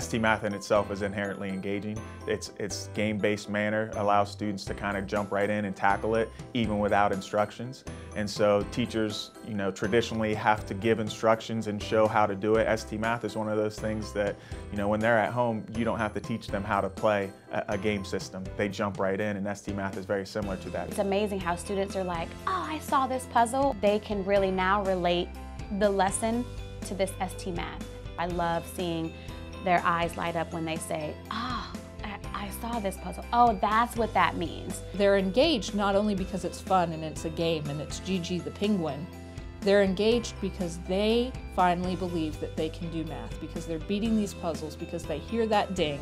ST Math in itself is inherently engaging. Its, its game-based manner allows students to kind of jump right in and tackle it even without instructions. And so teachers, you know, traditionally have to give instructions and show how to do it. ST Math is one of those things that, you know, when they're at home, you don't have to teach them how to play a, a game system. They jump right in and ST Math is very similar to that. It's amazing how students are like, oh, I saw this puzzle. They can really now relate the lesson to this ST Math. I love seeing their eyes light up when they say, ah, oh, I, I saw this puzzle. Oh, that's what that means. They're engaged not only because it's fun and it's a game and it's JiJi the penguin, they're engaged because they finally believe that they can do math, because they're beating these puzzles, because they hear that ding.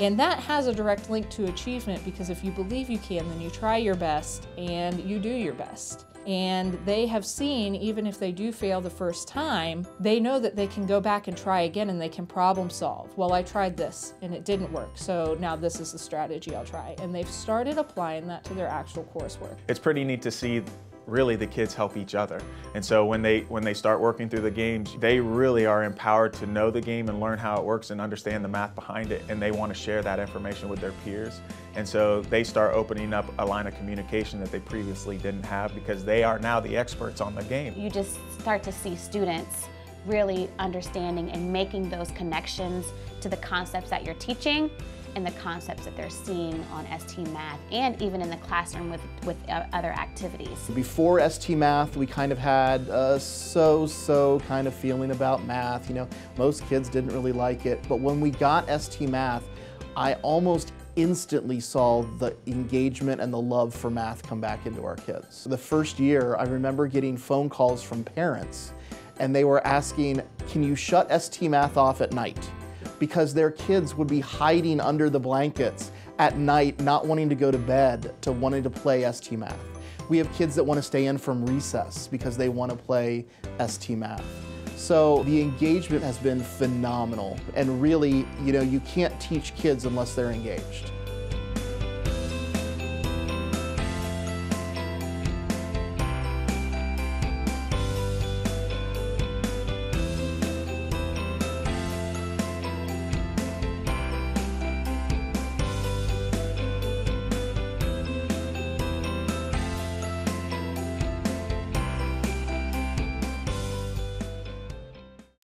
And that has a direct link to achievement because if you believe you can, then you try your best and you do your best and they have seen, even if they do fail the first time, they know that they can go back and try again and they can problem solve. Well, I tried this and it didn't work, so now this is the strategy I'll try. And they've started applying that to their actual coursework. It's pretty neat to see really the kids help each other. And so when they when they start working through the games, they really are empowered to know the game and learn how it works and understand the math behind it and they want to share that information with their peers. And so they start opening up a line of communication that they previously didn't have because they are now the experts on the game. You just start to see students really understanding and making those connections to the concepts that you're teaching and the concepts that they're seeing on ST Math and even in the classroom with, with uh, other activities. Before ST Math, we kind of had a so-so kind of feeling about math. You know, most kids didn't really like it, but when we got ST Math, I almost instantly saw the engagement and the love for math come back into our kids. The first year, I remember getting phone calls from parents and they were asking, can you shut ST Math off at night? Because their kids would be hiding under the blankets at night, not wanting to go to bed, to wanting to play ST Math. We have kids that want to stay in from recess because they want to play ST Math. So the engagement has been phenomenal. And really, you know, you can't teach kids unless they're engaged.